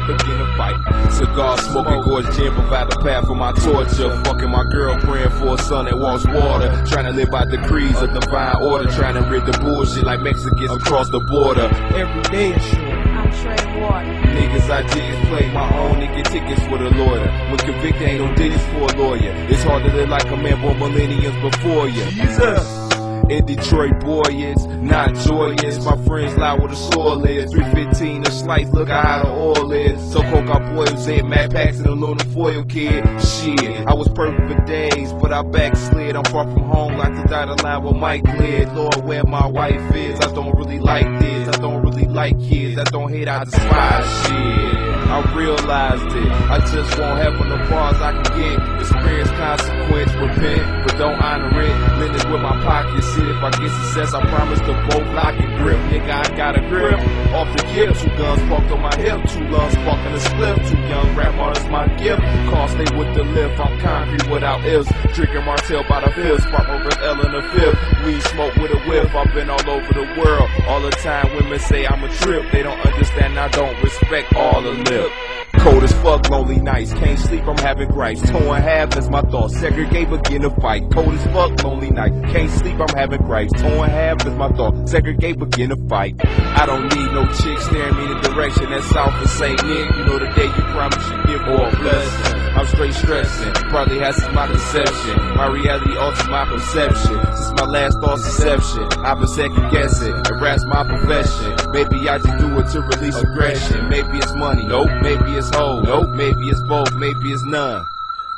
thoughts. Segregate, begin to fight. Cigar smoking, gorge gin, provide a path for my torture. Fucking my girl, praying for a son that wants water. Trying to live by decrees of divine order. Trying to rid the bullshit like Mexicans across the border. Every day is short. I'm Trey Water. Niggas I did play my own nigga tickets for the lawyer. When convicted, ain't no digits for a lawyer. It's hard to live like a man born millenniums before you. Jesus. In Detroit, boy, it's not joyous. My friends lie where the soil is. 315 a slice, look how the oil is. So coke our boy was at Mad Packs and aluminum foil kid. Shit, I was perfect for days, but I backslid. I'm far from home, like the dotted line with Mike lid. Lord, where my wife is. I don't really like this. I don't really like kids. I don't hate, I despise shit. I realized it. I just want heaven as far as I can get. Experience consequence, repent, but don't honor it. Lend with my pockets. See if I get success, I promise to both lock and grip. Nigga, I got a grip. Off the hip, two guns parked on my hip, two lungs sparking a slip. Two young rap artists, my gift. Call stay with the lift. I'm concrete without ifs. Drinking Martell by the fifth. Spark over L in the fifth. We smoke with a whiff. I've been all over the world. All the time women say I'm a trip. They don't understand, I don't respect all the lip. Cold as fuck, lonely nights. Can't sleep, I'm having gripes. Torn half as my thoughts. Segregate, begin to fight. Cold as fuck, lonely night. Can't sleep, I'm having gripes. Torn half as my thoughts. Segregate, begin to fight. I don't need no chick staring me in the direction that's south of St. Nick. You know the day you promise you give all blessing. I'm straight stressing. Probably has my conception. My reality alters my perception. Since my last thought deception. I've been second guessing. Harass my profession. Maybe I just do it to release aggression. Maybe it's money. Nope. Maybe it's hoe. Nope. Maybe it's both. Maybe it's none.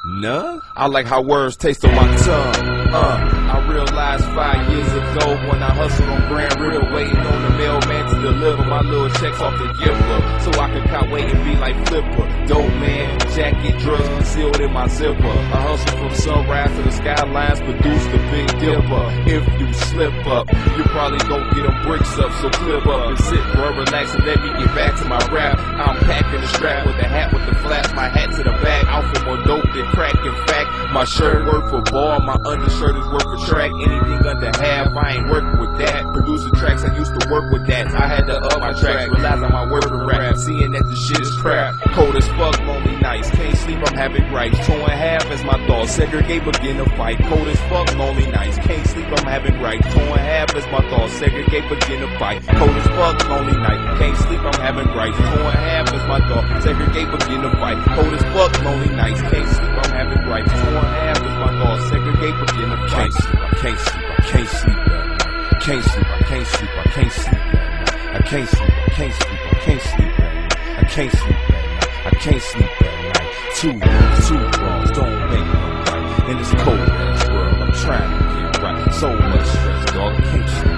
None? I like how words taste on my tongue. Uh, I realized five years ago when I hustled on Grand River, waiting on the mailman to deliver my little checks off the giver, so I could cop weight and be like Flipper. Dope man, jacket, drugs concealed in my zipper. I hustle from sunrise to the skylines, produce the Big Dipper. If you slip up, you probably gon' get them bricks up, so clip up and sit, bro, relax and let me get back to my rap. I'm packing the strap with the hat with the flaps, my hat to the back, outfit more dope than crack. In fact, my shirt work for ball, my undershirt is work for track. Anything under half, I ain't working with that. Producing tracks, I used to work with that. I had to up my tracks, realize on my work seeing that the shit is crap. Cold as fuck, lonely nights, can't sleep, I'm having gripes. Torn half as my thoughts, segregate, begin to fight. Cold as fuck, lonely nights, can't sleep, I'm having gripes. Torn half as my thoughts, segregate, begin to fight. Cold as fuck, lonely night, can't sleep, I'm having gripes. Torn half as my thoughts, segregate, begin to fight. Cold as fuck, lonely nights, can't sleep, I'm having gripes. Torn half as my thoughts, segregate, begin to fight. Can't sleep, I can't sleep, I can't sleep at. Can't sleep, I can't sleep, I can't sleep. I can't sleep, I can't sleep, I can't sleep can't sleep at night. I can't sleep at night. Two wrongs, two wrongs, don't make no right. In this cold ass world, I'm trying to get right. So much stress, dog, I can't sleep.